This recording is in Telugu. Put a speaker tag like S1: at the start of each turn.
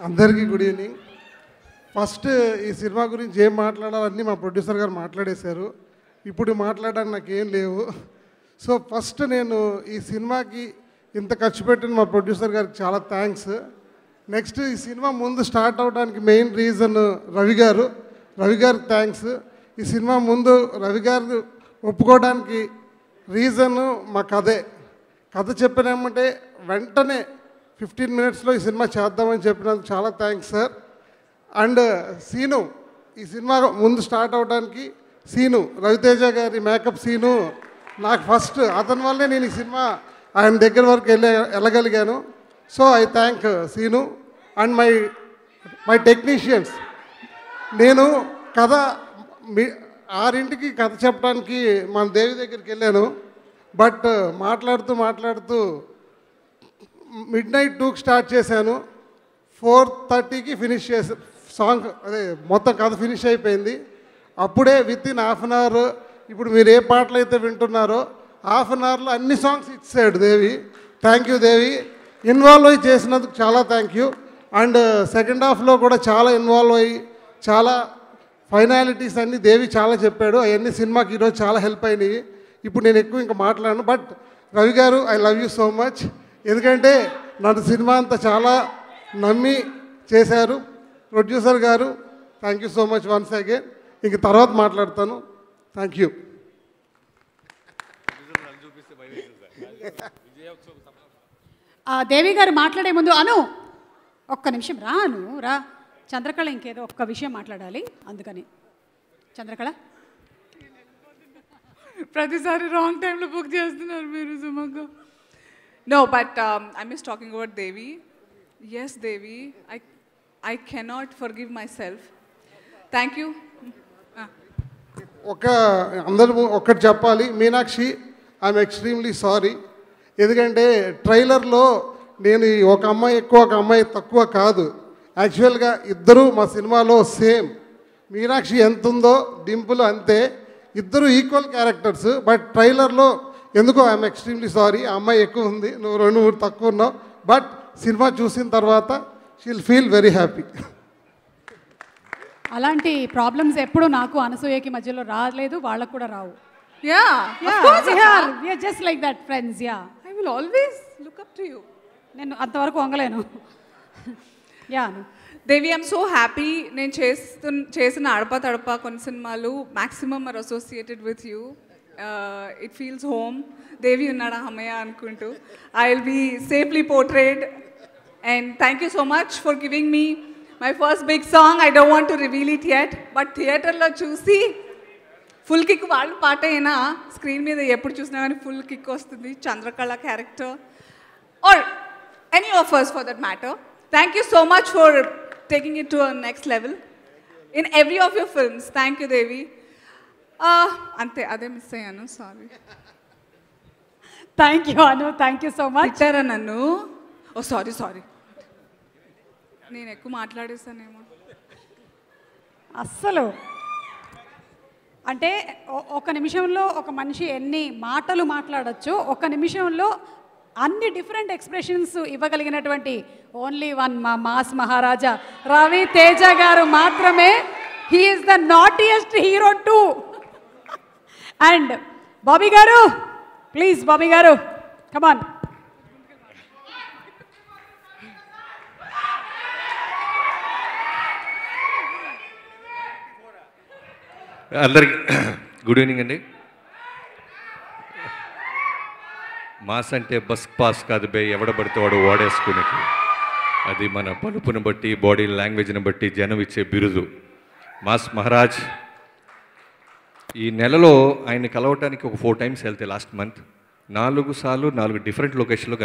S1: అందరికీ గుడ్ ఈవినింగ్. ఫస్ట్ ఈ సినిమా గురించి ఏం మాట్లాడాలన్నీ మా ప్రొడ్యూసర్ గారు మాట్లాడేశారు. ఇప్పుడు మాట్లాడడానికి నాకు ఏం లేవు. సో ఫస్ట్ నేను ఈ సినిమాకి ఇంత ఖర్చు పెట్టిన మా ప్రొడ్యూసర్ గారికి చాలా థ్యాంక్స్. నెక్స్ట్ ఈ సినిమా ముందు స్టార్ట్ అవడానికి మెయిన్ రీజన్ రవి గారు. రవి గారికి థ్యాంక్స్. ఈ సినిమా ముందు రవి గారు ఒప్పుకోవడానికి రీజన్ మా కథే. కథ చెప్పినామంటే వెంటనే ఫిఫ్టీన్ మినిట్స్లో ఈ సినిమా చేద్దామని చెప్పినందుకు చాలా thanks sir. And uh, Seenu ఈ సినిమా ముందు స్టార్ట్ అవడానికి సీను రవితేజ గారి మేకప్ సీను నాకు ఫస్ట్ అతని వల్లే నేను ఈ సినిమా ఆయన దగ్గర వరకు వెళ్ళే వెళ్ళగలిగాను. So I thank uh, Seenu and my my technicians. నేను కథ మీ ఆరింటికి కథ చెప్పడానికి మన దేవి దగ్గరికి వెళ్ళాను. బట్ uh, మాట్లాడుతూ మాట్లాడుతూ మిడ్ నైట్ టూకి స్టార్ట్ చేశాను ఫోర్ థర్టీకి ఫినిష్ చేసా సాంగ్ అదే మొత్తం కథ ఫినిష్ అయిపోయింది. అప్పుడే within half an hour ఇప్పుడు మీరు ఏ పాటలు అయితే వింటున్నారో హాఫ్ అన్ అవర్లో అన్ని సాంగ్స్ ఇచ్చాడు Devi. Thank you Devi. Involve అయ్యి చేసినందుకు చాలా థ్యాంక్ యూ అండ్ సెకండ్ హాఫ్లో కూడా చాలా ఇన్వాల్వ్ అయ్యి చాలా ఫైనాలిటీస్ అన్నీ దేవి చాలా చెప్పాడు. అవన్నీ సినిమాకి ఈరోజు చాలా హెల్ప్ అయినాయి. ఇప్పుడు నేను ఎక్కువ ఇంకా మాట్లాడను బట్ రవి గారు I love you so much ఎందుకంటే నన్ను సినిమా అంతా చాలా నమ్మి చేశారు. ప్రొడ్యూసర్ గారు thank you so much once again ఇంక తర్వాత మాట్లాడతాను. థ్యాంక్ యూ
S2: ఆ దేవి గారు మాట్లాడే ముందు అను ఒక్క నిమిషం రా అను రా. చంద్రకళ ఇంకేదో ఒక్క విషయం మాట్లాడాలి అందుకని. చంద్రకళ?
S3: ప్రతిసారి రాంగ్ టైంలో బుక్ చేస్తున్నారు మీరు సుమక్క. No but I I talking talking Devi yes Devi I I cannot cannot forgive myself thank you
S1: ఒక అందరూ ఒక్కటి చెప్పాలి. మీనాక్షి ఐఎమ్ ఎక్స్ట్రీమ్లీ సారీ ఎందుకంటే ట్రైలర్లో నేను ఒక అమ్మాయి ఎక్కువ ఒక అమ్మాయి తక్కువ కాదు. యాక్చువల్గా ఇద్దరు మా సినిమాలో సేమ్. మీనాక్షి ఎంత ఉందో డింపులు అంతే. ఇద్దరు ఈక్వల్ క్యారెక్టర్స్. బట్ ట్రైలర్లో ఎందుకో ఐఎమ్ ఎక్స్ట్రీమ్లీ సారీ ఆ అమ్మాయి ఎక్కువ ఉంది నువ్వు రెండు మూడు తక్కువ ఉన్నావు. బట్ సినిమా చూసిన తర్వాత షీల్ ఫీల్ వెరీ హ్యాపీ
S2: అలాంటి ప్రాబ్లమ్స్ ఎప్పుడు నాకు అనసూయకి మధ్యలో రాలేదు వాళ్ళకు కూడా రావు.
S3: Yeah
S2: just like that friends yeah
S3: I will always look up to you
S2: నేను అంతవరకు వంగలేను. Yeah
S3: Devi I'm so happy నేను చేస్తు చేసిన అడప తడప కొన్ని సినిమాలు maximum are associated with you it feels home Devi ఉన్నాడా అమ్మయ్య అనుకుంటూ I will be safely portrayed and thank you so much for giving me my first big song I don't want to reveal it yet but థియేటర్లో చూసి ఫుల్ కిక్ వాళ్ళు పాట అయినా స్క్రీన్ మీద ఎప్పుడు చూసినా కానీ ఫుల్ కిక్ వస్తుంది Chandrakala character or any of us for that matter. Thank you so much for taking it to a next level in every of your films. Thank you, Devi. అంతే అదే మిస్ అయ్యాను sorry
S2: thank you Anu thank you so much
S3: తిట్టారా నన్ను? ఓ సారీ సారీ నేను ఎక్కువ మాట్లాడేసానేమో
S2: అస్సలు. అంటే ఒక నిమిషంలో ఒక మనిషి ఎన్ని మాటలు మాట్లాడొచ్చు ఒక నిమిషంలో అన్ని డిఫరెంట్ ఎక్స్ప్రెషన్స్ ఇవ్వగలిగినటువంటి ఓన్లీ వన్ మా మాస్ మహారాజా. రవి తేజ గారు మాత్రమే he's the naughtiest hero too and Bobby గారు ప్లీజ్ బాబీ గారు కమాన్
S4: అందరికి గుడ్ ఈవినింగ్ అండి. మాస్ అంటే బస్ పాస్ కాదు బే ఎవడబడితే వాడు ఓడేసుకునేకి అది మన పలుపుని బట్టి బాడీ లాంగ్వేజ్ని బట్టి జనం ఇచ్చే బిరుదు. మాస్ మహారాజ్ ఈ నెలలో ఆయన కలవటానికి ఒక ఫోర్ టైమ్స్ వెళ్తే లాస్ట్ మంత్. నాలుగు సార్లు నాలుగు డిఫరెంట్ లొకేషన్లో